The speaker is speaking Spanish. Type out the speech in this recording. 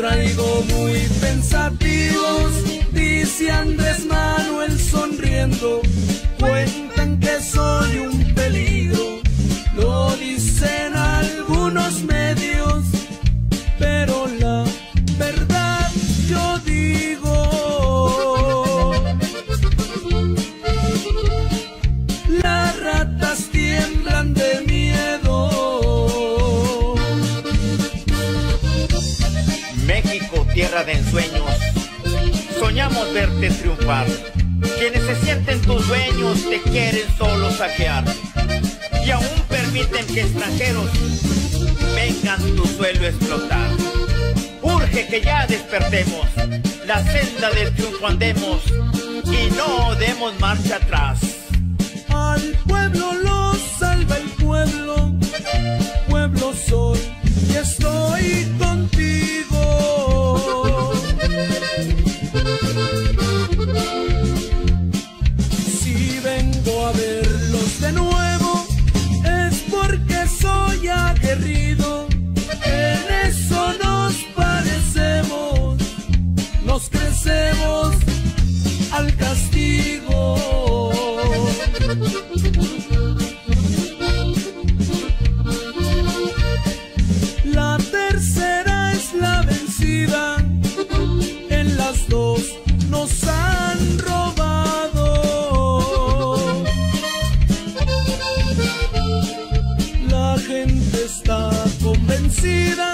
traigo muy pensativos, dice Andrés Manuel sonriendo, cuentan que soy tierra de ensueños. Soñamos verte triunfar. Quienes se sienten tus dueños te quieren solo saquear. Y aún permiten que extranjeros vengan tu suelo explotar. Urge que ya despertemos, la senda del triunfo andemos y no demos marcha atrás. de. see the